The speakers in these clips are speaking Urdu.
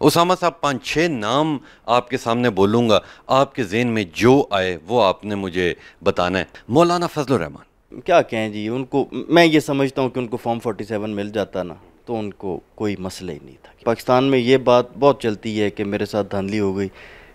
اسامہ صاحب، پانچ چھ نام آپ کے سامنے بولوں گا۔ آپ کے ذہن میں جو آئے وہ آپ نے مجھے بتانا ہے۔ مولانا فضل الرحمان کیا کہیں جی ان کو میں یہ سمجھتا ہوں کہ ان کو فارم فورٹی سیون مل جاتا نا، تو ان کو کوئی مسئلہ ہی نہیں تھا۔ پاکستان میں یہ بات بہت چلتی ہے کہ میرے ساتھ دھاندلی ہو گئی۔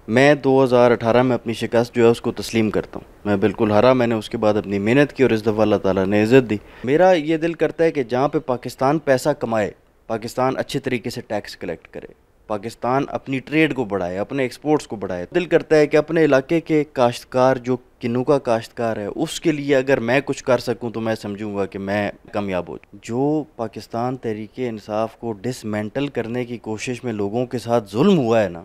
میں دو ہزار اٹھارہ میں اپنی شکست جو ہے اس کو تسلیم کرتا ہوں۔ میں بالکل ہرا، میں نے اس کے بعد اپنی محنت کی اور اس دفعہ اللہ تعالیٰ نے عزت دی۔ میرا یہ دل کرتا ہے کہ جہاں پہ پاکستان پیسہ کمائے، پاکستان اچھے طریقے سے ٹیکس کلیکٹ کرے۔ پاکستان اپنی ٹریڈ کو بڑھائے، اپنے ایکسپورٹس کو بڑھائے۔ دل کرتا ہے کہ اپنے علاقے کے کاشتکار جو کنو کا کاشتکار ہے، اس کے لیے اگر میں کچھ کر سکوں تو میں سمجھوں گا کہ میں کامیاب ہو۔ جو پاکستان تحریک انصاف کو ڈسمینٹل کرنے کی کوشش میں لوگوں کے ساتھ ظلم ہوا ہے نا،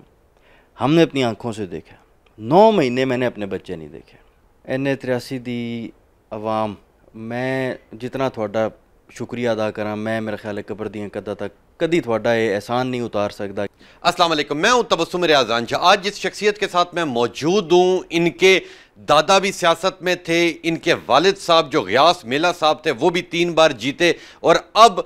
ہم نے اپنی آنکھوں سے دیکھا۔ نو مہینے میں نے اپنے بچے نہیں دیکھے۔ این اے تریاسی دی عوام، میں جتنا تھوڑا شکریہ ادا کرا میں میرا خیال ہے قبر دیاں کدا تک کدی تھوڑا یہ احسان نہیں اتار سکتا۔ السلام علیکم، میں ہوں تبسم ریاضان شاہ آج جس شخصیت کے ساتھ میں موجود ہوں، ان کے دادا بھی سیاست میں تھے، ان کے والد صاحب جو غیاس میلہ صاحب تھے، وہ بھی تین بار جیتے۔ اور اب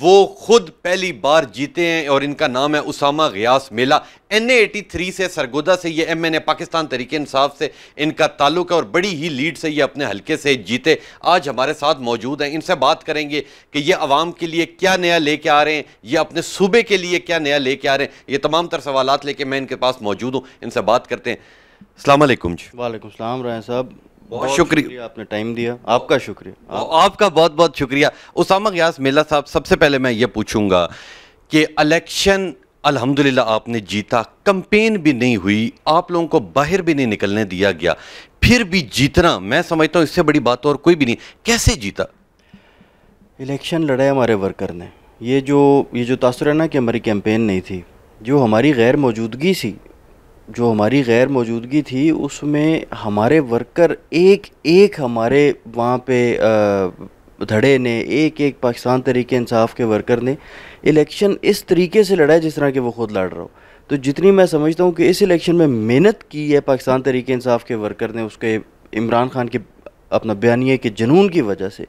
وہ خود پہلی بار جیتے ہیں اور ان کا نام ہے اسامہ غیاس میلہ۔ این اے ایٹی تھری سے سرگودا سے یہ ایم این اے پاکستان طریقے انصاف سے ان کا تعلق ہے اور بڑی ہی لیڈ سے یہ اپنے حلقے سے جیتے۔ آج ہمارے ساتھ موجود ہیں، ان سے بات کریں گے کہ یہ عوام کے لیے کیا نیا لے کے آ رہے ہیں، یہ اپنے صوبے کے لیے کیا نیا لے کے آ رہے ہیں۔ یہ تمام تر سوالات لے کے میں ان کے پاس موجود ہوں، ان سے بات کرتے ہیں۔ السلام علیکم جی۔ وعلیکم السلام، رائے صاحب۔ بہت شکریہ۔ آپ نے ٹائم دیا۔ آپ کا شکریہ۔ آپ کا بہت بہت شکریہ۔ اسامہ غیاس میلہ صاحب سب سے پہلے میں یہ پوچھوں گا کہ الیکشن الحمدللہ آپ نے جیتا۔ کمپین بھی نہیں ہوئی آپ لوگوں کو باہر بھی نہیں نکلنے دیا گیا۔ پھر بھی جیتنا میں سمجھتا ہوں اس سے بڑی بات اور کوئی بھی نہیں۔ کیسے جیتا؟ الیکشن لڑے ہمارے ورکر نے۔ یہ جو یہ جو تاثر ہے نا کہ ہماری کیمپین نہیں تھی جو ہماری غیر موجودگی سی جو ہماری غیر موجودگی تھی، اس میں ہمارے ورکر ایک ایک ہمارے وہاں پہ دھڑے نے، ایک ایک پاکستان طریقے انصاف کے ورکر نے الیکشن اس طریقے سے لڑا ہے جس طرح کہ وہ خود لڑ رہا ہو۔ تو جتنی میں سمجھتا ہوں کہ اس الیکشن میں محنت کی ہے پاکستان طریقے انصاف کے ورکر نے، اس کے عمران خان کے اپنا بیانیے کے جنون کی وجہ سے،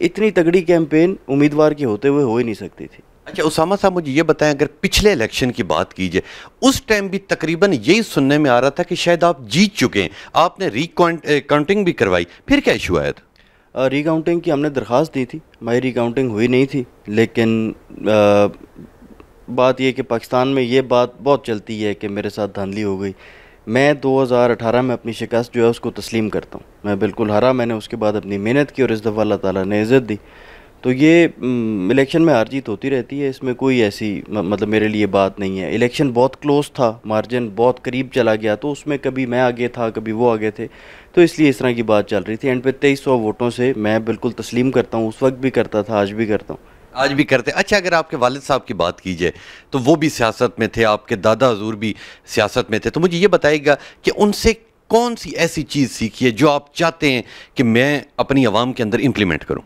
اتنی تگڑی کیمپین امیدوار کے ہوتے ہوئے ہو ہی نہیں سکتی تھی۔ اچھا اسامہ صاحب مجھے یہ بتائیں، اگر پچھلے الیکشن کی بات کیجیے اس ٹائم بھی تقریباً یہی سننے میں آ رہا تھا کہ شاید آپ جیت چکے ہیں، آپ نے ری کاؤنٹنگ بھی کروائی، پھر کیا ایشو آیا تھا؟ ری کاؤنٹنگ کی ہم نے درخواست دی تھی، ہماری ری کاؤنٹنگ ہوئی نہیں تھی، لیکن بات یہ کہ پاکستان میں یہ بات بہت چلتی ہے کہ میرے ساتھ دھاندلی ہو گئی۔ میں دو ہزار اٹھارہ میں اپنی شکست جو ہے اس کو تسلیم کرتا ہوں۔ میں بالکل ہرا، میں نے اس کے بعد اپنی محنت کی اور اس دفعہ اللہ تعالیٰ نے عزت دی۔ تو یہ الیکشن میں ہار جیت ہوتی رہتی ہے، اس میں کوئی ایسی مطلب میرے لیے بات نہیں ہے۔ الیکشن بہت کلوز تھا، مارجن بہت قریب چلا گیا، تو اس میں کبھی میں آگے تھا، کبھی وہ آگے تھے۔ تو اس لیے اس طرح کی بات چل رہی تھی۔ اینڈ پہ تیئیس سو ووٹوں سے میں بالکل تسلیم کرتا ہوں، اس وقت بھی کرتا تھا، آج بھی کرتا ہوں۔ آج بھی کرتے اچھا اگر آپ کے والد صاحب کی بات کیجیے تو وہ بھی سیاست میں تھے، آپ کے دادا حضور بھی سیاست میں تھے۔ تو مجھے یہ بتائے گا کہ ان سے کون سی ایسی چیز سیکھی ہے جو آپ چاہتے ہیں کہ میں اپنی عوام کے اندر امپلیمنٹ کروں؟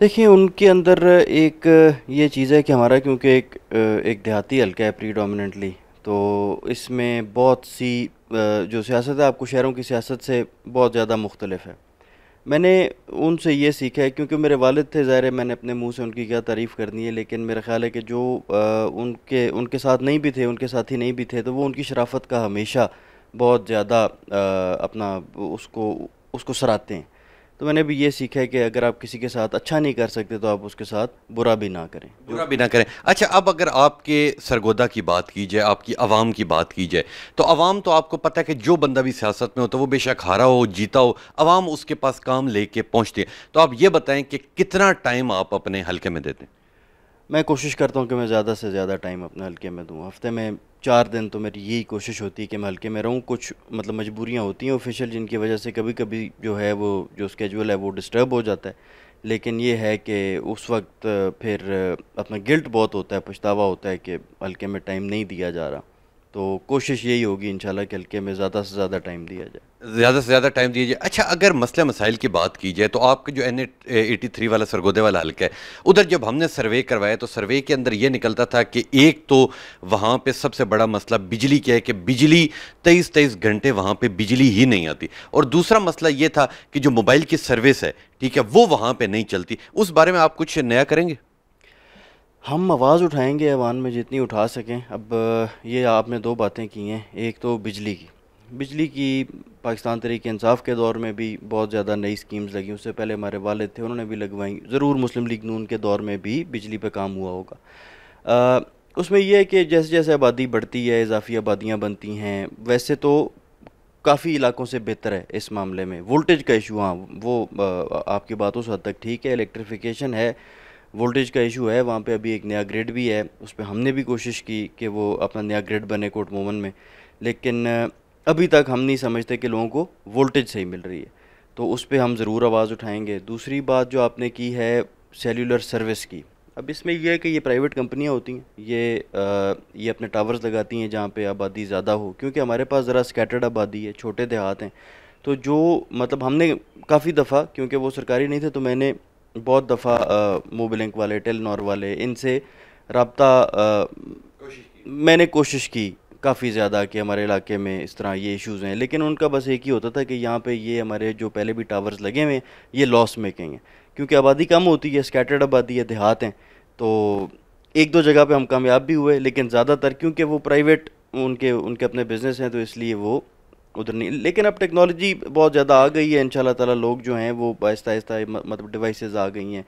دیکھیں، ان کے اندر ایک یہ چیز ہے کہ ہمارا، کیونکہ ایک ایک دیہاتی حلقہ ہے پری ڈومیننٹلی تو اس میں بہت سی، جو سیاست ہے، آپ کو شہروں کی سیاست سے بہت زیادہ مختلف ہے۔ میں نے ان سے یہ سیکھا ہے، کیونکہ میرے والد تھے، ظاہر ہے میں نے اپنے منہ سے ان کی کیا تعریف کرنی ہے، لیکن میرا خیال ہے کہ جو ان کے ان کے ساتھ نہیں بھی تھے، ان کے ساتھی نہیں بھی تھے، تو وہ ان کی شرافت کا ہمیشہ بہت زیادہ اپنا، اس کو اس کو سراتے ہیں۔ تو میں نے بھی یہ سیکھا ہے کہ اگر آپ کسی کے ساتھ اچھا نہیں کر سکتے تو آپ اس کے ساتھ برا بھی نہ کریں۔ برا بھی نہ کریں۔ اچھا اب اگر آپ کے سرگودا کی بات کی جائے، آپ کی عوام کی بات کی جائے، تو عوام تو آپ کو پتہ ہے کہ جو بندہ بھی سیاست میں ہوتا ہے وہ بے شک ہارا ہو، جیتا ہو، عوام اس کے پاس کام لے کے پہنچتے ہیں۔ تو آپ یہ بتائیں کہ کتنا ٹائم آپ اپنے حلقے میں دیتے ہیں؟ میں کوشش کرتا ہوں کہ میں زیادہ سے زیادہ ٹائم اپنے حلقے میں دوں۔ ہفتے میں چار دن تو میری یہی کوشش ہوتی ہے کہ میں ہلکے میں رہوں۔ کچھ مطلب مجبوریاں ہوتی ہیں آفیشیل جن کی وجہ سے کبھی کبھی جو ہے وہ جو اسکیجول ہے وہ ڈسٹرب ہو جاتا ہے۔ لیکن یہ ہے کہ اس وقت پھر اپنا گلٹ بہت ہوتا ہے، پچھتاوا ہوتا ہے کہ ہلکے میں ٹائم نہیں دیا جا رہا۔ تو کوشش یہی ہوگی انشاءاللہ کہ ہلکے میں زیادہ سے زیادہ ٹائم دیا جائے۔ زیادہ سے زیادہ ٹائم دیا جائے اچھا اگر مسئلہ مسائل کی بات کی جائے تو آپ کے جو این ایٹی تھری والا سرگودے والا حلقہ ہے، ادھر جب ہم نے سروے کروایا تو سروے کے اندر یہ نکلتا تھا کہ ایک تو وہاں پہ سب سے بڑا مسئلہ بجلی کیا ہے کہ بجلی تیئیس تیئیس گھنٹے وہاں پہ بجلی ہی نہیں آتی۔ اور دوسرا مسئلہ یہ تھا کہ جو موبائل کی سروس ہے، ٹھیک ہے، وہ وہاں پہ نہیں چلتی۔ اس بارے میں آپ کچھ نیا کریں گے؟ ہم آواز اٹھائیں گے ایوان میں جتنی اٹھا سکیں۔ اب یہ آپ نے دو باتیں کی ہیں، ایک تو بجلی کی۔ بجلی کی پاکستان طریقے انصاف کے دور میں بھی بہت زیادہ نئی سکیمز لگی اس سے پہلے ہمارے والد تھے، انہوں نے بھی لگوائیں۔ ضرور مسلم لیگ نون کے دور میں بھی بجلی پہ کام ہوا ہوگا۔ اس میں یہ ہے کہ جیسے جیسے آبادی بڑھتی ہے، اضافی آبادیاں بنتی ہیں، ویسے تو کافی علاقوں سے بہتر ہے اس معاملے میں۔ وولٹیج کا ایشو ہاں وہ آپ کی بات اس حد تک ٹھیک ہے، الیکٹریفیکیشن ہے، وولٹیج کا ایشو ہے، وہاں پہ ابھی ایک نیا گریڈ بھی ہے، اس پہ ہم نے بھی کوشش کی کہ وہ اپنا نیا گریڈ بنے کوٹ مومن میں۔ لیکن ابھی تک ہم نہیں سمجھتے کہ لوگوں کو وولٹیج صحیح مل رہی ہے۔ تو اس پہ ہم ضرور آواز اٹھائیں گے۔ دوسری بات جو آپ نے کی ہے سیلولر سروس کی اب اس میں یہ ہے کہ یہ پرائیویٹ کمپنیاں ہوتی ہیں۔ یہ یہ اپنے ٹاورز لگاتی ہیں جہاں پہ آبادی زیادہ ہو۔ کیونکہ ہمارے پاس ذرا سکیٹرڈ آبادی ہے چھوٹے دیہات ہیں۔ تو جو مطلب ہم نے کافی دفعہ کیونکہ وہ سرکاری نہیں تھے تو میں نے بہت دفعہ موبلنک والے ٹیل نور والے ان سے رابطہ میں نے کوشش کی۔ کافی زیادہ کہ ہمارے علاقے میں اس طرح یہ ایشوز ہیں۔ لیکن ان کا بس ایک ہی ہوتا تھا کہ یہاں پہ یہ ہمارے جو پہلے بھی ٹاورز لگے ہوئے ہیں، یہ لاس میکنگ ہیں۔ کیونکہ آبادی کم ہوتی ہے اسکیٹرڈ آبادی ہے، دیہات ہیں۔ تو ایک دو جگہ پہ ہم کامیاب بھی ہوئے، لیکن زیادہ تر کیونکہ وہ پرائیویٹ ان کے ان کے اپنے بزنس ہیں، تو اس لیے وہ ادھر نہیں۔ لیکن اب ٹیکنالوجی بہت زیادہ آ گئی ہے۔ ان شاء اللہ تعالیٰ لوگ جو ہیں وہ آہستہ آہستہ مطلب ڈیوائسیز آ گئی ہیں۔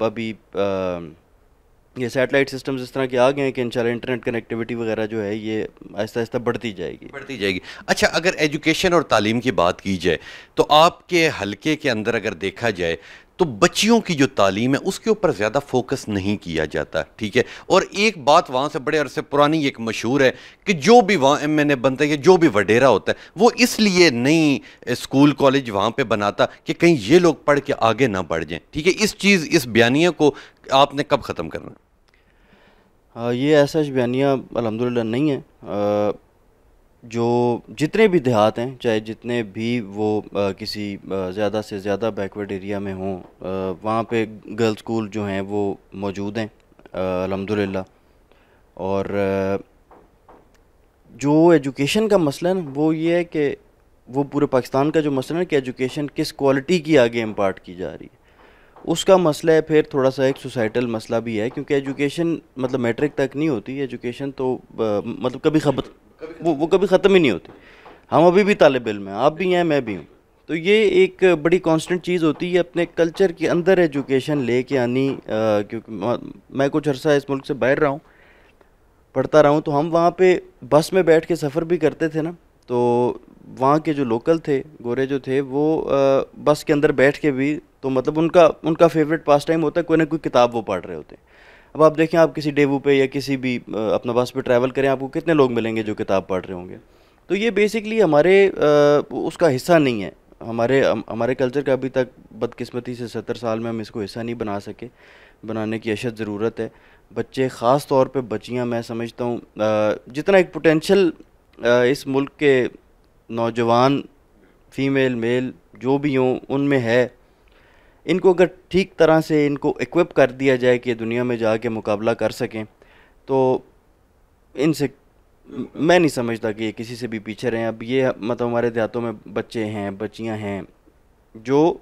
ابھی یہ سیٹلائٹ سسٹمز اس طرح کے آ گئے ہیں کہ انشاءاللہ انٹرنیٹ کنیکٹیوٹی وغیرہ جو ہے یہ آہستہ آہستہ بڑھتی جائے گی۔ بڑھتی جائے گی۔ اچھا اگر ایجوکیشن اور تعلیم کی بات کی جائے، تو آپ کے حلقے کے اندر اگر دیکھا جائے، تو بچیوں کی جو تعلیم ہے، اس کے اوپر زیادہ فوکس نہیں کیا جاتا، ٹھیک ہے؟ اور ایک بات وہاں سے بڑے عرصے پرانی ایک مشہور ہے کہ جو بھی وہاں ایم این اے بنتا ہے جو بھی وڈیرا ہوتا ہے، وہ اس لیے نہیں اسکول، کالج وہاں پہ بناتا کہ کہیں یہ لوگ پڑھ کے آگے نہ بڑھ جائیں۔ ٹھیک ہے؟ اس چیز، اس بیانیہ کو آپ نے کب ختم کرنا؟ یہ ایسا بیانیہ الحمدللہ نہیں ہے۔ جو جتنے بھی دیہات ہیں، چاہے جتنے بھی وہ کسی زیادہ سے زیادہ بیکورڈ ایریا میں ہوں وہاں پہ گرل اسکول جو ہیں وہ موجود ہیں الحمد للہ اور جو ایجوکیشن کا مسئلہ ہے نا، وہ یہ ہے کہ وہ پورے پاکستان کا جو مسئلہ ہے کہ ایجوکیشن کس کوالٹی کی آگے امپارٹ کی جا رہی ہے۔ اس کا مسئلہ ہے، پھر تھوڑا سا ایک سوسائٹل مسئلہ بھی ہے، کیونکہ ایجوکیشن مطلب میٹرک تک نہیں ہوتی ایجوکیشن تو مطلب کبھی خبر وہ وہ کبھی ختم ہی نہیں ہوتی۔ ہم ابھی بھی طالب علم ہیں، آپ بھی ہیں، میں بھی ہوں۔ تو یہ ایک بڑی کانسٹنٹ چیز ہوتی ہے اپنے کلچر کے اندر ایجوکیشن لے کے آنی کیونکہ میں کچھ عرصہ اس ملک سے باہر رہا ہوں، پڑھتا رہا ہوں، تو ہم وہاں پہ بس میں بیٹھ کے سفر بھی کرتے تھے نا۔ تو وہاں کے جو لوکل تھے، گورے جو تھے، وہ بس کے اندر بیٹھ کے بھی تو مطلب ان کا ان کا فیوریٹ پاس ٹائم ہوتا ہے، کوئی نہ کوئی کتاب وہ پڑھ رہے ہوتے ہیں۔ اب آپ دیکھیں آپ کسی ڈیوو پہ یا کسی بھی اپنا بس پہ ٹریول کریں، آپ کو کتنے لوگ ملیں گے جو کتاب پڑھ رہے ہوں گے؟ تو یہ بیسکلی ہمارے اس کا حصہ نہیں ہے۔ ہمارے ہمارے کلچر کا ابھی تک بدقسمتی سے ستر سال میں ہم اس کو حصہ نہیں بنا سکے۔ بنانے کی اشد ضرورت ہے۔ بچے خاص طور پہ بچیاں، میں سمجھتا ہوں جتنا ایک پوٹینشل اس ملک کے نوجوان فیمیل میل جو بھی ہوں، ان میں ہے۔ ان کو اگر ٹھیک طرح سے ان کو ایکوپ کر دیا جائے کہ دنیا میں جا کے مقابلہ کر سکیں، تو ان سے میں نہیں سمجھتا کہ یہ کسی سے بھی پیچھے رہیں۔ اب یہ مطلب ہمارے دیہاتوں میں بچے ہیں، بچیاں ہیں، جو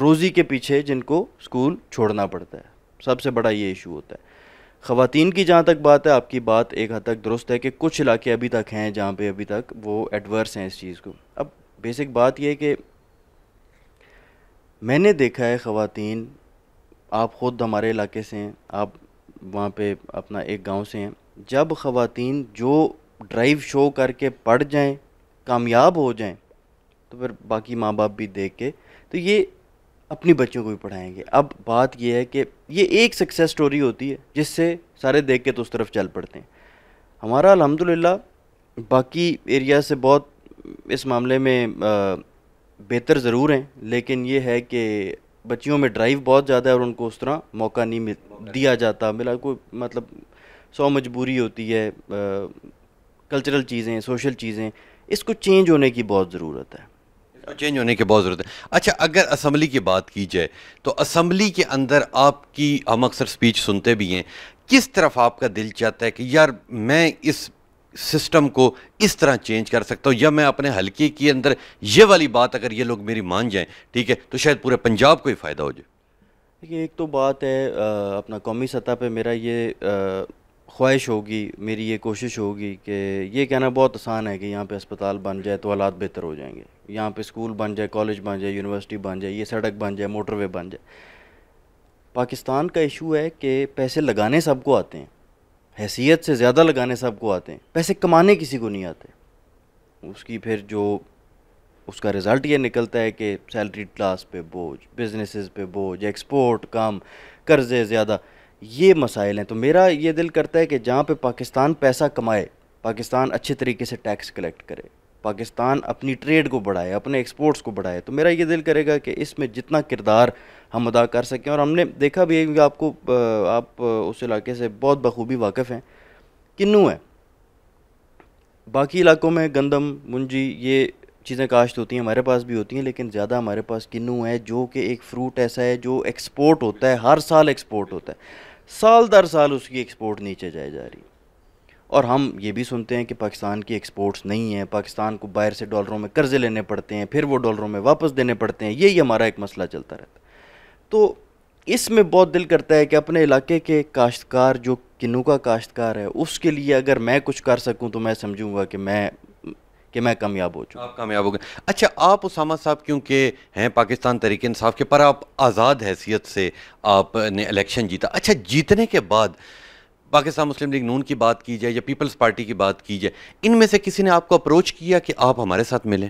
روزی کے پیچھے جن کو اسکول چھوڑنا پڑتا ہے۔ سب سے بڑا یہ ایشو ہوتا ہے۔ خواتین کی جہاں تک بات ہے، آپ کی بات ایک حد تک درست ہے کہ کچھ علاقے ابھی تک ہیں جہاں پہ ابھی تک وہ ایڈورس ہیں اس چیز کو۔ اب بیسک بات یہ ہے کہ میں نے دیکھا ہے خواتین، آپ خود ہمارے علاقے سے ہیں، آپ وہاں پہ اپنا ایک گاؤں سے ہیں۔ جب خواتین جو ڈرائیو شو کر کے پڑھ جائیں، کامیاب ہو جائیں، تو پھر باقی ماں باپ بھی دیکھ کے، تو یہ اپنی بچوں کو بھی پڑھائیں گے۔ اب بات یہ ہے کہ یہ ایک سکسیس سٹوری ہوتی ہے، جس سے سارے دیکھ کے تو اس طرف چل پڑتے ہیں۔ ہمارا الحمدللہ باقی ایریا سے بہت اس معاملے میں بہتر ضرور ہیں لیکن یہ ہے کہ بچیوں میں ڈرائیو بہت زیادہ ہے اور ان کو اس طرح موقع نہیں دیا جاتا۔ ملا کوئی مطلب سو مجبوری ہوتی ہے کلچرل چیزیں سوشل چیزیں۔ اس کو چینج ہونے کی بہت ضرورت ہے۔ چینج ہونے کی بہت ضرورت ہے۔ اچھا اگر اسمبلی کی بات کی جائے تو اسمبلی کے اندر آپ کی ہم اکثر سپیچ سنتے بھی ہیں۔ کس طرف آپ کا دل چاہتا ہے کہ یار میں اس سسٹم کو اس طرح چینج کر سکتا ہوں، یا میں اپنے حلقے کے اندر یہ والی بات اگر یہ لوگ میری مان جائیں، ٹھیک ہے، تو شاید پورے پنجاب کو ہی فائدہ ہو جائے۔ دیکھیے، ایک تو بات ہے اپنا قومی سطح پہ میرا یہ خواہش ہوگی، میری یہ کوشش ہوگی کہ یہ کہنا بہت آسان ہے کہ یہاں پہ اسپتال بن جائے تو حالات بہتر ہو جائیں گے۔ یہاں پہ اسکول بن جائے، کالج بن جائے، یونیورسٹی بن جائے، یہ سڑک بن جائے، موٹر وے بن جائے۔ پاکستان کا ایشو ہے کہ پیسے لگانے سب کو آتے ہیں۔ حیثیت سے زیادہ لگانے سب کو آتے ہیں۔ پیسے کمانے کسی کو نہیں آتے۔ اس کی پھر جو اس کا رزلٹ یہ نکلتا ہے کہ سیلری کلاس پہ بوجھ بزنسز پہ بوجھ ایکسپورٹ کم، قرضے زیادہ، یہ مسائل ہیں۔ تو میرا یہ دل کرتا ہے کہ جہاں پہ پاکستان پیسہ کمائے، پاکستان اچھے طریقے سے ٹیکس کلیکٹ کرے، پاکستان اپنی ٹریڈ کو بڑھائے، اپنے ایکسپورٹس کو بڑھائے، تو میرا یہ دل کرے گا کہ اس میں جتنا کردار ہم ادا کر سکیں اور ہم نے دیکھا بھی ہے کیونکہ آپ کو، آپ اس علاقے سے بہت بخوبی واقف ہیں۔ کنو ہے۔ باقی علاقوں میں گندم، منجی، یہ چیزیں کاشت ہوتی ہیں، ہمارے پاس بھی ہوتی ہیں، لیکن زیادہ ہمارے پاس کنو ہے، جو کہ ایک فروٹ ایسا ہے جو ایکسپورٹ ہوتا ہے، ہر سال ایکسپورٹ ہوتا ہے۔ سال در سال اس کی ایکسپورٹ نیچے جائے جا رہی۔ اور ہم یہ بھی سنتے ہیں کہ پاکستان کی ایکسپورٹس نہیں ہیں، پاکستان کو باہر سے ڈالروں میں قرضے لینے پڑتے ہیں، پھر وہ ڈالروں میں واپس دینے پڑتے ہیں۔ یہی ہمارا ایک مسئلہ چلتا رہتا ہے۔ تو اس میں بہت دل کرتا ہے کہ اپنے علاقے کے کاشتکار جو کنو کا کاشتکار ہے اس کے لیے اگر میں کچھ کر سکوں تو میں سمجھوں گا کہ میں کہ میں کامیاب ہو چکا آپ کامیاب ہو گئے۔ اچھا آپ اسامہ صاحب کیونکہ ہیں پاکستان تحریک انصاف کے پر آپ آزاد حیثیت سے آپ نے الیکشن جیتا۔ اچھا جیتنے کے بعد پاکستان مسلم لیگ نون کی بات کی جائے یا پیپلز پارٹی کی بات کی جائے ان میں سے کسی نے آپ کو اپروچ کیا کہ آپ ہمارے ساتھ ملیں؟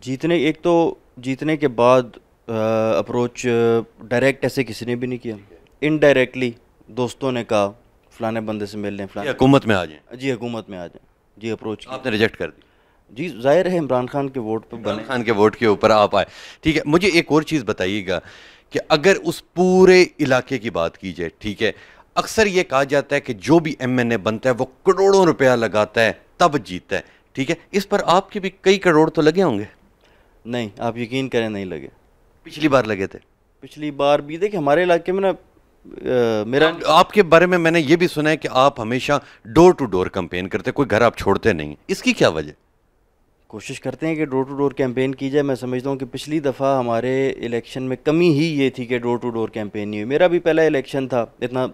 جیتنے ایک تو جیتنے کے بعد اپروچ ڈائریکٹ ایسے کسی نے بھی نہیں کیا۔ انڈائریکٹلی دوستوں نے کہا فلانے بندے سے مل لیں فلانے حکومت میں آ جائیں۔ جی حکومت میں آ جائیں۔ جی اپروچ آپ نے ریجیکٹ کر دی۔ جی ظاہر ہے عمران خان کے ووٹ پہ عمران خان کے ووٹ کے اوپر آپ آئے۔ ٹھیک ہے مجھے ایک اور چیز بتائیے گا کہ اگر اس پورے علاقے کی بات کی جائے ٹھیک ہے اکثر یہ کہا جاتا ہے کہ جو بھی ایم این اے بنتا ہے وہ کروڑوں روپیہ لگاتا ہے تب جیتا ہے۔ ٹھیک ہے اس پر آپ کے بھی کئی کروڑ تو لگے ہوں گے؟ نہیں آپ یقین کریں نہیں لگے۔ پچھلی بار لگے تھے۔ پچھلی بار بھی۔ دیکھیں ہمارے علاقے میں نا میرا آپ کے بارے میں میں نے یہ بھی سنا ہے کہ آپ ہمیشہ ڈور ٹو ڈور کمپین کرتے کوئی گھر آپ چھوڑتے نہیں۔ اس کی کیا وجہ؟ کوشش کرتے ہیں کہ ڈور ٹو ڈور کیمپین کی جائے۔ میں سمجھتا ہوں کہ پچھلی دفعہ ہمارے الیکشن میں کمی ہی یہ تھی کہ ڈور ٹو ڈور کیمپین نہیں ہوئی۔ میرا بھی پہلا الیکشن تھا اتنا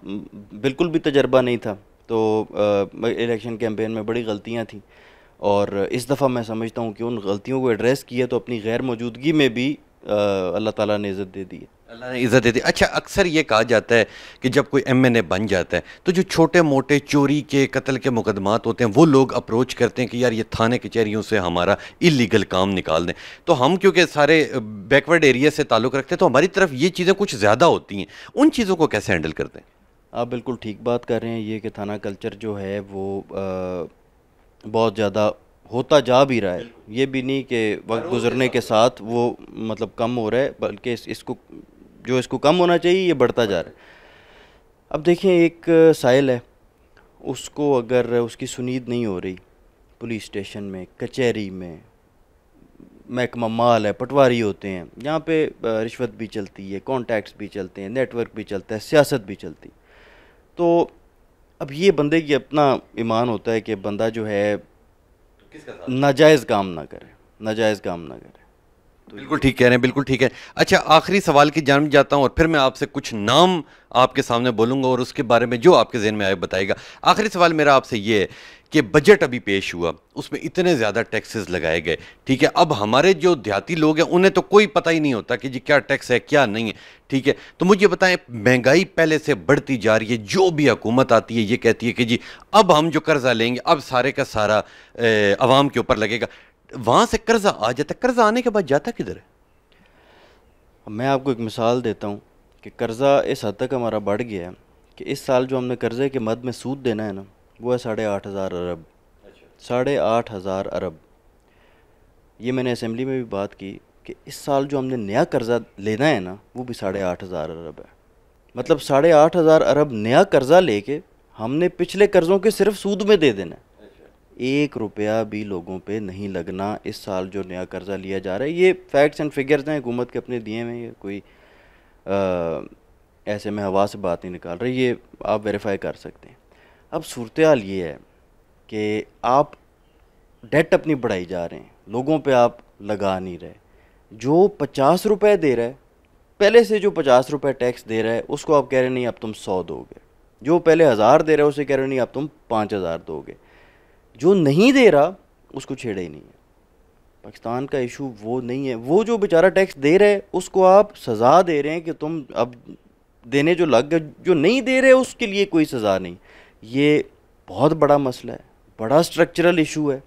بالکل بھی تجربہ نہیں تھا۔ تو الیکشن کیمپین میں بڑی غلطیاں تھیں۔ اور اس دفعہ میں سمجھتا ہوں کہ ان غلطیوں کو ایڈریس کیا تو اپنی غیر موجودگی میں بھی اللہ تعالیٰ نے عزت دے دی ہے۔ اللہ نے عزت دے دی۔ اچھا اکثر یہ کہا جاتا ہے کہ جب کوئی ایم این اے بن جاتا ہے تو جو چھوٹے موٹے چوری کے قتل کے مقدمات ہوتے ہیں وہ لوگ اپروچ کرتے ہیں کہ یار یہ تھانے کچہریوں سے ہمارا اللیگل کام نکال دیں۔ تو ہم کیونکہ سارے بیکورڈ ایریا سے تعلق رکھتے ہیں تو ہماری طرف یہ چیزیں کچھ زیادہ ہوتی ہیں۔ ان چیزوں کو کیسے ہینڈل کرتے ہیں؟ آپ بالکل ٹھیک بات کر رہے ہیں۔ یہ کہ تھانہ کلچر جو ہے وہ بہت زیادہ ہوتا جا بھی رہا ہے۔ یہ بھی نہیں کہ وقت گزرنے کے ساتھ وہ مطلب کم ہو رہا ہے، بلکہ اس کو، جو اس کو کم ہونا چاہیے، یہ بڑھتا جا رہا ہے۔ اب دیکھیں، ایک سائل ہے۔ اس کو اگر اس کی سنید نہیں ہو رہی، پولیس اسٹیشن میں، کچہری میں، محکمہ مال ہے، پٹواری ہوتے ہیں۔ یہاں پہ رشوت بھی چلتی ہے کانٹیکٹس بھی چلتے ہیں نیٹ ورک بھی چلتا ہے، سیاست بھی چلتی۔ تو اب یہ بندے کی اپنا ایمان ہوتا ہے کہ بندہ جو ہے ناجائز کام نہ کرے ناجائز کام نہ کرے۔ بالکل ٹھیک کہہ رہے ہیں، بالکل ٹھیک ہے۔ اچھا آخری سوال کی جان جاتا ہوں اور پھر میں آپ سے کچھ نام آپ کے سامنے بولوں گا اور اس کے بارے میں جو آپ کے ذہن میں آئے بتائے گا۔ آخری سوال میرا آپ سے یہ ہے کہ بجٹ ابھی پیش ہوا، اس میں اتنے زیادہ ٹیکسز لگائے گئے۔ ٹھیک ہے، اب ہمارے جو دیہاتی لوگ ہیں، انہیں تو کوئی پتہ ہی نہیں ہوتا کہ جی کیا ٹیکس ہے، کیا نہیں ہے۔ ٹھیک ہے، تو مجھے بتائیں، مہنگائی پہلے سے بڑھتی جا رہی ہے، جو بھی حکومت آتی ہے، یہ کہتی ہے کہ جی اب ہم جو قرضہ لیں گے، اب سارے کا سارا عوام کے اوپر لگے گا۔ وہاں سے قرضہ آ جاتا ہے۔ قرضہ آنے کے بعد جاتا کدھر ہے؟ میں آپ کو ایک مثال دیتا ہوں کہ قرضہ اس حد تک ہمارا بڑھ گیا ہے کہ اس سال جو ہم نے قرضے کے مد میں سود دینا ہے نا وہ ہے ساڑھے آٹھ ہزار ارب۔ اچھا۔ ساڑھے آٹھ ہزار ارب۔ یہ میں نے اسمبلی میں بھی بات کی کہ اس سال جو ہم نے نیا قرضہ لینا ہے نا وہ بھی ساڑھے آٹھ ہزار ارب ہے۔ مطلب ساڑھے آٹھ ہزار ارب نیا قرضہ لے کے ہم نے پچھلے قرضوں کے صرف سود میں دے دینا ہے۔ ایک روپیہ بھی لوگوں پہ نہیں لگنا اس سال جو نیا قرضہ لیا جا رہا ہے، یہ فیکٹس اینڈ فگرز ہیں، حکومت کے اپنے دیے میں یہ کوئی ایسے میں ہوا سے بات نہیں نکال رہی، یہ آپ ویریفائی کر سکتے ہیں۔ اب صورتحال یہ ہے کہ آپ ڈیٹ اپنی بڑھائی جا رہے ہیں، لوگوں پہ آپ لگا نہیں رہے۔ جو پچاس روپے دے رہا ہے پہلے سے جو پچاس روپے ٹیکس دے رہا ہے اس کو آپ کہہ رہے نہیں، اب تم سو دو گے۔ جو پہلے ہزار دے رہا ہے اسے کہہ رہے نہیں، اب تم پانچ ہزار دو گے۔ جو نہیں دے رہا، اس کو چھیڑے ہی نہیں ہے۔ پاکستان کا ایشو وہ نہیں ہے۔ وہ جو بیچارہ ٹیکس دے رہے، اس کو آپ سزا دے رہے ہیں کہ تم اب دینے جو لگ گئے، جو نہیں دے رہے، اس کے لیے کوئی سزا نہیں۔ یہ بہت بڑا مسئلہ ہے۔ بڑا سٹرکچرل ایشو ہے۔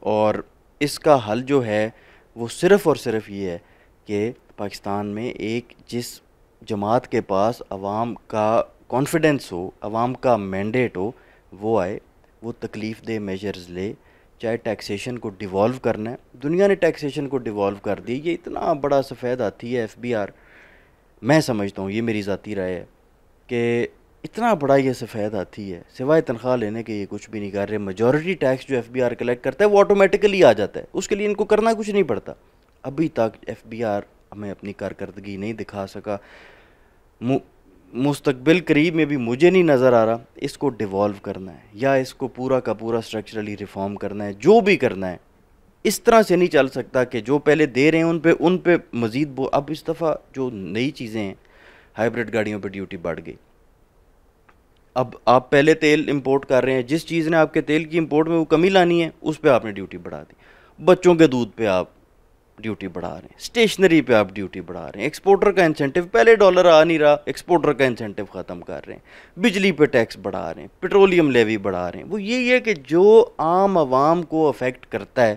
اور اس کا حل جو ہے، وہ صرف اور صرف یہ ہے کہ پاکستان میں ایک جس جماعت کے پاس عوام کا کانفیڈنس ہو، عوام کا مینڈیٹ ہو، وہ آئے۔ وہ تکلیف دہ میجرز لے، چاہے ٹیکسیشن کو ڈیوالو کرنا ہے۔ دنیا نے ٹیکسیشن کو ڈیوالو کر دی، یہ اتنا بڑا سفید آتی ہے ایف بی آر میں سمجھتا ہوں، یہ میری ذاتی رائے ہے کہ اتنا بڑا یہ سفید آتی ہے۔ سوائے تنخواہ لینے کے یہ کچھ بھی نہیں کر رہے۔ میجورٹی ٹیکس جو ایف بی آر کلیکٹ کرتا ہے، وہ آٹومیٹکلی آ جاتا ہے۔ اس کے لیے ان کو کرنا کچھ نہیں پڑتا۔ ابھی تک ایف بی آر ہمیں اپنی کارکردگی نہیں دکھا سکا۔ مستقبل قریب میں بھی مجھے نہیں نظر آ رہا، اس کو ڈیوالو کرنا ہے، یا اس کو پورا کا پورا اسٹرکچرلی ریفارم کرنا ہے، جو بھی کرنا ہے۔ اس طرح سے نہیں چل سکتا کہ جو پہلے دے رہے ہیں، ان پہ ان پہ مزید بو اب اس دفعہ جو نئی چیزیں ہیں ہائیبریڈ گاڑیوں پہ ڈیوٹی بڑھ گئی۔ اب آپ پہلے تیل امپورٹ کر رہے ہیں، جس چیز نے آپ کے تیل کی امپورٹ میں وہ کمی لانی ہے، اس پہ آپ نے ڈیوٹی بڑھا دی۔ بچوں کے دودھ پہ آپ ڈیوٹی بڑھا رہے ہیں۔ اسٹیشنری پہ آپ ڈیوٹی بڑھا رہے ہیں۔ ایکسپورٹر کا انسینٹیو پہلے ڈالر آ نہیں رہا ایکسپورٹر کا انسینٹیو ختم کر رہے ہیں۔ بجلی پہ ٹیکس بڑھا رہے ہیں پیٹرولیم لیوی بڑھا رہے ہیں۔ وہ یہی ہے کہ جو عام عوام کو افیکٹ کرتا ہے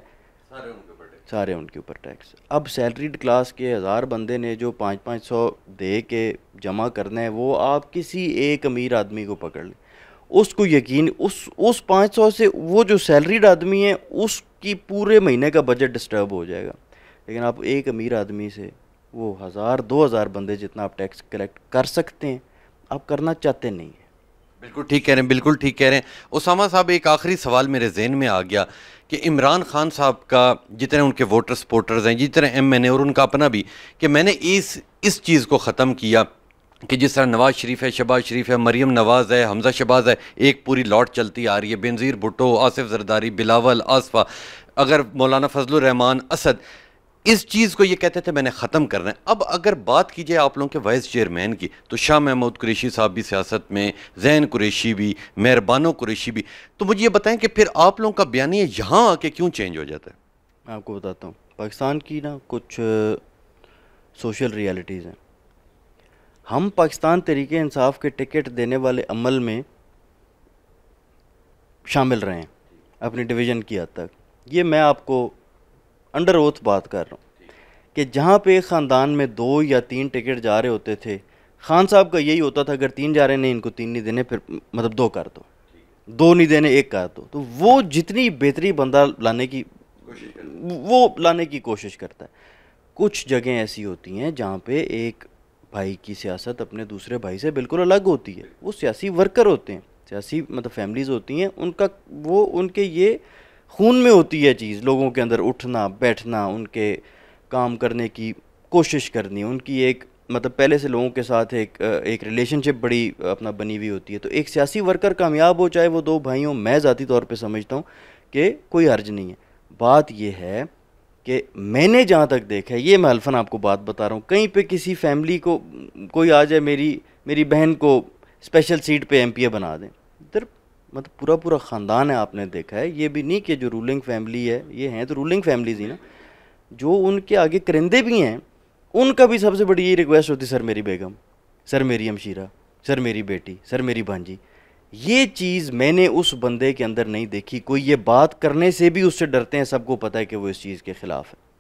سارے ان کے اوپر ٹیکس اب سیلریڈ کلاس کے ہزار بندے نے جو پانچ پانچ سو دے کے جمع کرنا ہے وہ آپ کسی ایک امیر آدمی کو پکڑ لیں۔ اس کو یقین اس اس پانچ سو سے وہ جو سیلریڈ آدمی ہے اس کی پورے مہینے کا بجٹ ڈسٹرب ہو جائے گا۔ لیکن آپ ایک امیر آدمی سے وہ ہزار، دو ہزار بندے جتنا آپ ٹیکس کلیکٹ کر سکتے ہیں، آپ کرنا چاہتے نہیں ہیں۔ بالکل ٹھیک کہہ رہے ہیں، بالکل ٹھیک کہہ رہے ہیں۔ اسامہ صاحب، ایک آخری سوال میرے ذہن میں آ گیا کہ عمران خان صاحب کا جتنے ان کے ووٹر سپورٹرز ہیں، جتنے ایم این اے اور ان کا اپنا بھی، کہ میں نے اس اس چیز کو ختم کیا کہ جس طرح نواز شریف ہے شباز شریف ہے، مریم نواز ہے، حمزہ شباز ہے، ایک پوری لاٹ چلتی آ رہی ہے۔ بنظیر بھٹو، آصف زرداری، بلاول، آصفہ، اگر مولانا فضل الرحمان اسد اس چیز کو یہ کہتے تھے میں نے ختم کرنا ہے۔ اب اگر بات کی جائے آپ لوگوں کے وائس چیئرمین کی، تو شاہ محمود قریشی صاحب بھی سیاست میں، زین قریشی بھی، مہربانو قریشی بھی۔ تو مجھے یہ بتائیں کہ پھر آپ لوگوں کا بیانیہ یہاں آ کے کیوں چینج ہو جاتا ہے؟ میں آپ کو بتاتا ہوں۔ پاکستان کی نا کچھ سوشل ریالٹیز ہیں۔ ہم پاکستان طریقے انصاف کے ٹکٹ دینے والے عمل میں شامل رہے ہیں، اپنی ڈویژن کی حد تک۔ یہ میں آپ کو انڈر اوتھ بات کر رہا ہوں کہ جہاں پہ خاندان میں دو یا تین ٹکٹ جا رہے ہوتے تھے خان صاحب کا یہی ہوتا تھا اگر تین جا رہے نہیں ان کو تین نہیں دینے پھر مطلب دو کر دو۔ دو نہیں دینے ایک کر دو۔ تو وہ جتنی بہتری بندہ لانے کی وہ لانے کی کوشش کرتا ہے۔ کچھ جگہیں ایسی ہوتی ہیں جہاں پہ ایک بھائی کی سیاست اپنے دوسرے بھائی سے بالکل الگ ہوتی ہے۔ وہ سیاسی ورکر ہوتے ہیں سیاسی مطلب فیملیز ہوتی ہیں ان کا وہ ان کے یہ خون میں ہوتی ہے چیز، لوگوں کے اندر اٹھنا، بیٹھنا، ان کے کام کرنے کی کوشش کرنی، ان کی ایک مطلب پہلے سے لوگوں کے ساتھ ایک ایک ریلیشن شپ بڑی اپنا بنی ہوئی ہوتی ہے۔ تو ایک سیاسی ورکر کامیاب ہو، چاہے وہ دو بھائیوں، میں ذاتی طور پہ سمجھتا ہوں کہ کوئی حرج نہیں ہے۔ بات یہ ہے کہ میں نے جہاں تک دیکھا ہے، یہ میں الفن آپ کو بات بتا رہا ہوں، کہیں پہ کسی فیملی کو، کوئی آ جائے میری میری بہن کو اسپیشل سیٹ پہ ایم پی اے بنا دیں۔ ادھر مطلب پورا پورا خاندان ہے، آپ نے دیکھا ہے۔ یہ بھی نہیں کہ جو رولنگ فیملی ہے، یہ ہیں تو رولنگ فیملیز ہی نا۔ جو ان کے آگے کرندے بھی ہیں، ان کا بھی سب سے بڑی یہ ریکویسٹ ہوتی، سر میری بیگم، سر میری ہمشیرہ سر میری بیٹی، سر میری بھانجی یہ چیز میں نے اس بندے کے اندر نہیں دیکھی۔ کوئی یہ بات کرنے سے بھی اس سے ڈرتے ہیں، سب کو پتہ ہے کہ وہ اس چیز کے خلاف ہے۔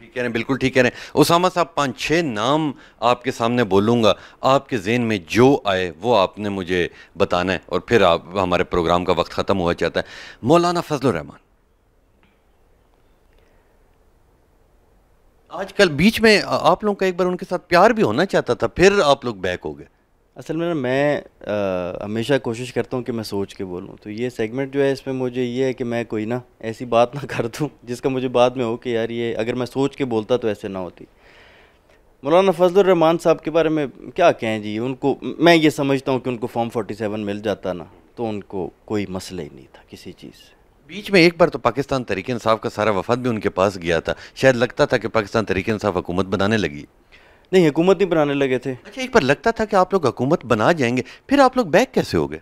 کہہ رہے ہیں، بالکل ٹھیک کہہ رہے ہیں۔ اسامہ صاحب، پانچ چھ نام آپ کے سامنے بولوں گا۔ آپ کے ذہن میں جو آئے وہ آپ نے مجھے بتانا ہے اور پھر آپ، ہمارے پروگرام کا وقت ختم ہوا چاہتا ہے۔ مولانا فضل الرحمان آج کل بیچ میں آپ لوگوں کا ایک بار ان کے ساتھ پیار بھی ہونا چاہتا تھا، پھر آپ لوگ بیک ہو گئے۔ اصل میں نا میں ہمیشہ کوشش کرتا ہوں کہ میں سوچ کے بولوں۔ تو یہ سیگمنٹ جو ہے، اس میں مجھے یہ ہے کہ میں کوئی نا ایسی بات نہ کر دوں جس کا مجھے بعد میں ہو کہ یار یہ اگر میں سوچ کے بولتا تو ایسے نہ ہوتی۔ مولانا فضل الرحمان صاحب کے بارے میں کیا کہیں جی؟ ان کو، میں یہ سمجھتا ہوں کہ ان کو فارم فورٹی سیون مل جاتا نا، تو ان کو کوئی مسئلہ ہی نہیں تھا کسی چیز سے۔ بیچ میں ایک بار تو پاکستان تحریک انصاف کا سارا وفد بھی ان کے پاس گیا تھا۔ شاید لگتا تھا کہ پاکستان تحریک انصاف حکومت بنانے لگی۔ نہیں حکومت نہیں بنانے لگے تھے۔ اچھا ایک بار لگتا تھا کہ آپ لوگ حکومت بنا جائیں گے پھر آپ لوگ بیک کیسے ہو گئے؟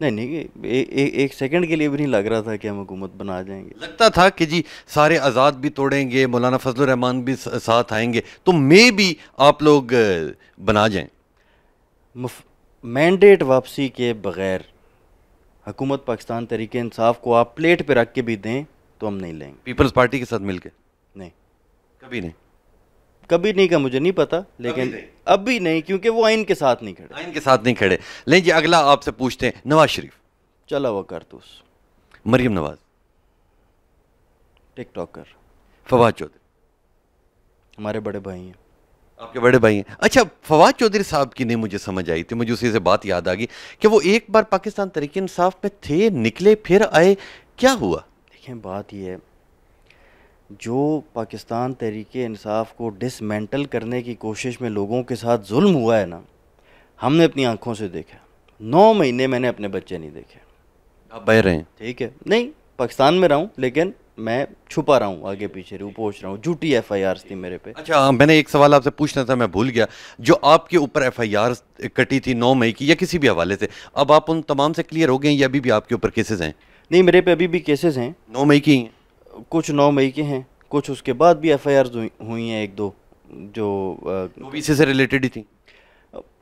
نہیں نہیں ایک سیکنڈ کے لیے بھی نہیں لگ رہا تھا کہ ہم حکومت بنا جائیں گے۔ لگتا تھا کہ جی سارے آزاد بھی توڑیں گے مولانا فضل الرحمان بھی ساتھ آئیں گے تو میں بھی آپ لوگ بنا جائیں۔ مینڈیٹ واپسی کے بغیر حکومت پاکستان تحریک انصاف کو آپ پلیٹ پہ رکھ کے بھی دیں تو ہم نہیں لیں گے۔ پیپلز پارٹی کے ساتھ مل کے؟ نہیں۔ کبھی نہیں۔ کبھی نہیں کا مجھے نہیں پتا لیکن اب بھی نہیں کیونکہ وہ آئین کے ساتھ نہیں کھڑے۔ آئین کے ساتھ نہیں کھڑے۔ لیں جی اگلا آپ سے پوچھتے ہیں نواز شریف۔ چلا وہ کارتوس مریم نواز۔ TikToker Fawad Chaudhry. ہمارے بڑے بھائی ہیں۔ آپ کے بڑے بھائی ہیں۔ اچھا فواد چودھری صاحب کی نہیں مجھے سمجھ آئی تھی مجھے اسی سے بات یاد آ گئی کہ وہ ایک بار پاکستان تحریک انصاف میں تھے نکلے پھر آئے کیا ہوا؟ دیکھیں بات یہ ہے۔ جو پاکستان تحریک انصاف کو ڈسمینٹل کرنے کی کوشش میں لوگوں کے ساتھ ظلم ہوا ہے نا ہم نے اپنی آنکھوں سے دیکھا نو مہینے میں نے اپنے بچے نہیں دیکھے۔ آپ بہ رہے ہیں؟ ٹھیک ہے۔ نہیں پاکستان میں رہا ہوں لیکن میں چھپا رہا ہوں آگے پیچھے رو پوچھ رہا ہوں۔ جھوٹی ایف آئی آرز تھی میرے پہ۔ اچھا میں نے ایک سوال آپ سے پوچھنا تھا میں بھول گیا۔ جو آپ کے اوپر ایف آئی آر کٹی تھی نو مئی کی یا کسی بھی حوالے سے اب آپ ان تمام سے کلیئر ہو گئے ہیں یا ابھی بھی آپ کے اوپر کیسز ہیں؟ نہیں میرے پہ ابھی بھی کیسز ہیں۔ نو مئی کی ہیں۔ کچھ نو مئی کے ہیں کچھ اس کے بعد بھی ایف آئی آرز ہوئی ہیں ایک دو جو اسی سے ریلیٹڈ ہی تھیں۔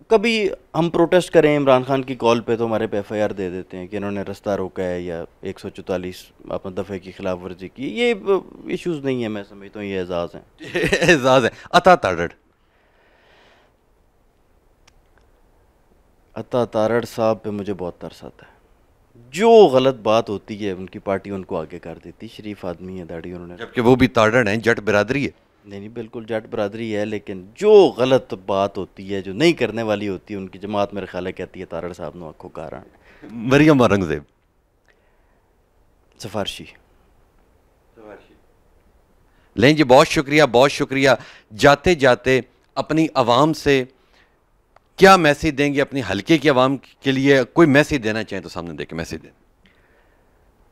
کبھی ہم پروٹیسٹ کریں عمران خان کی کال پہ تو ہمارے پہ ایف آئی آر دے دیتے ہیں کہ انہوں نے رستہ روکا ہے یا ایک سو چوتالیس اپنے دفعے کی خلاف ورزی کی۔ یہ ایشوز نہیں ہیں میں سمجھتا ہوں یہ اعزاز ہیں۔ اعزاز ہیں۔ عطا تارڑ عطا تارڑ صاحب پہ مجھے بہت ترس آتا ہے۔ جو غلط بات ہوتی ہے ان کی پارٹی ان کو آگے کر دیتی شریف آدمی ہے داڑھی انہوں نے جبکہ وہ بھی تارڑ ہیں جٹ برادری ہے۔ نہیں نہیں بالکل جٹ برادری ہے لیکن جو غلط بات ہوتی ہے جو نہیں کرنے والی ہوتی ہے ان کی جماعت میرے خیال ہے کہتی ہے تارڑ صاحب نو آنکھوں کاران مریم اورنگزیب سفارشی۔ لیں جی بہت شکریہ بہت شکریہ۔ جاتے جاتے اپنی عوام سے کیا میسیج دیں گے اپنی حلقے کی عوام کے لیے کوئی میسیج دینا چاہیں تو سامنے دے کے میسیج دیں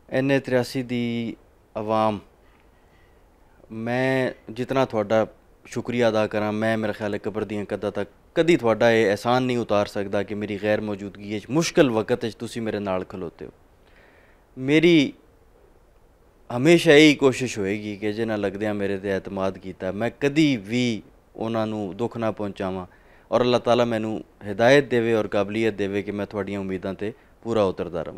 این اے تریاسی دی عوام میں جتنا تھوڑا شکریہ ادا کرا میں میرا خیال ہے قبر دیاں کدا تک کدی تھوڑا یہ احسان نہیں اتار سکتا کہ میری غیر موجودگی ہے مشکل وقت ہے تسی میرے نال کھلوتے ہو میری ہمیشہ یہی کوشش ہوئے گی کہ جنہ لگدیا میرے تے اعتماد کیتا میں کدی بھی انہوں نے اور اللہ تعالیٰ مینو ہدایت دے اور قابلیت دے کہ میں تھوڑی امیداں تے پورا اترتا رہا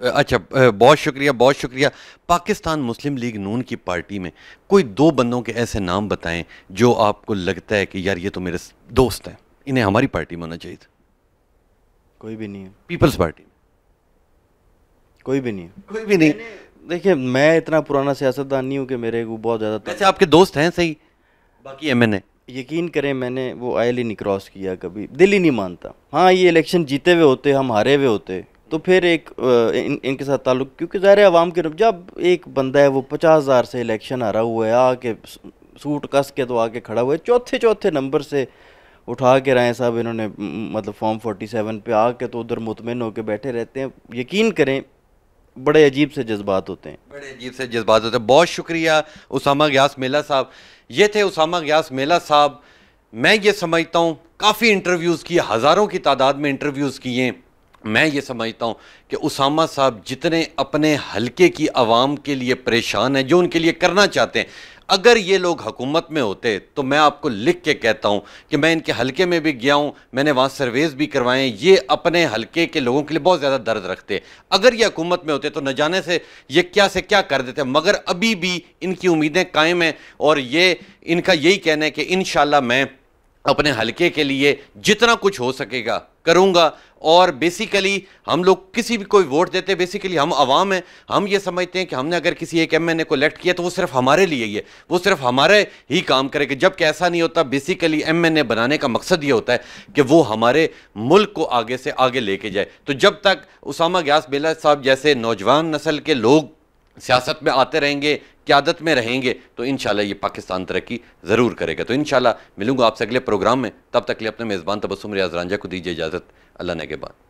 اچھا بہت شکریہ بہت شکریہ۔ پاکستان مسلم لیگ نون کی پارٹی میں کوئی دو بندوں کے ایسے نام بتائیں جو آپ کو لگتا ہے کہ یار یہ تو میرے دوست ہیں۔ انہیں ہماری پارٹی میں ہونا چاہیے تھا۔ کوئی بھی نہیں ہے۔ پیپلز پارٹی کوئی بھی نہیں ہے۔ کوئی بھی نہیں۔ دیکھیں میں اتنا پرانا سیاستدان نہیں ہوں کہ میرے کو بہت زیادہ ویسے آپ کے دوست ہیں صحیح؟ باقی ایم این اے۔ یقین کریں میں نے وہ آئل ہی نہیں کراس کیا کبھی، دل ہی نہیں مانتا۔ ہاں یہ الیکشن جیتے ہوئے ہوتے، ہم ہارے ہوئے ہوتے۔ تو پھر ایک ان کے ساتھ تعلق، کیونکہ ظاہر عوام کے جب ایک بندہ ہے، وہ پچاس ہزار سے الیکشن ہارا ہوا ہے، آ کے سوٹ کس کے تو آ کے کھڑا ہوا ہے۔ چوتھے چوتھے نمبر سے اٹھا کے رہے صاحب، انہوں نے مطلب فارم فورٹی سیون پہ آ کے تو ادھر مطمئن ہو کے بیٹھے رہتے ہیں۔ یقین کریں بڑے عجیب سے جذبات ہوتے ہیں۔ بڑے عجیب سے جذبات ہوتے ہیں۔ بہت شکریہ اسامہ گیاس میلا صاحب۔ یہ تھے اسامہ گیاس میلا صاحب۔ میں یہ سمجھتا ہوں، کافی انٹرویوز کیے، ہزاروں کی تعداد میں انٹرویوز کیے۔ میں یہ سمجھتا ہوں کہ اسامہ صاحب جتنے اپنے حلقے کی عوام کے لیے پریشان ہیں، جو ان کے لیے کرنا چاہتے ہیں۔ اگر یہ لوگ حکومت میں ہوتے تو میں آپ کو لکھ کے کہتا ہوں کہ میں ان کے حلقے میں بھی گیا ہوں، میں نے وہاں سرویز بھی کروائے ہیں۔ یہ اپنے حلقے کے لوگوں کے لیے بہت زیادہ درد رکھتے اگر یہ حکومت میں ہوتے تو نہ جانے سے یہ کیا سے کیا کر دیتے، مگر ابھی بھی ان کی امیدیں قائم ہیں۔ اور یہ ان کا یہی کہنا ہے کہ انشاءاللہ میں اپنے حلقے کے لیے جتنا کچھ ہو سکے گا کروں گا۔ اور بیسیکلی ہم لوگ کسی بھی کوئی ووٹ دیتے بیسیکلی ہم عوام ہیں، ہم یہ سمجھتے ہیں کہ ہم نے اگر کسی ایک ایم این اے کو الیکٹ کیا تو وہ صرف ہمارے لیے ہی ہے، وہ صرف ہمارے ہی کام کرے گا جبکہ ایسا نہیں ہوتا بیسیکلی ایم این اے بنانے کا مقصد یہ ہوتا ہے کہ وہ ہمارے ملک کو آگے سے آگے لے کے جائے۔ تو جب تک اسامہ گیاس بیلا صاحب جیسے نوجوان نسل کے لوگ سیاست میں آتے رہیں گے، قیادت میں رہیں گے، تو انشاءاللہ یہ پاکستان ترقی ضرور کرے گا۔ تو انشاءاللہ ملوں گا آپ سے اگلے پروگرام میں۔ تب تک لیے اپنے میزبان تبسم ریاض رانجہ کو دیجیے اجازت۔ اللہ نے کے بعد